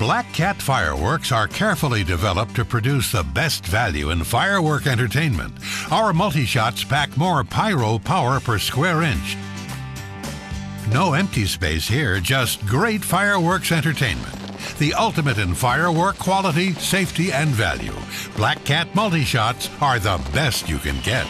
Black Cat fireworks are carefully developed to produce the best value in firework entertainment. Our multi-shots pack more pyro power per square inch. No empty space here, just great fireworks entertainment. The ultimate in firework quality, safety, and value. Black Cat multi-shots are the best you can get.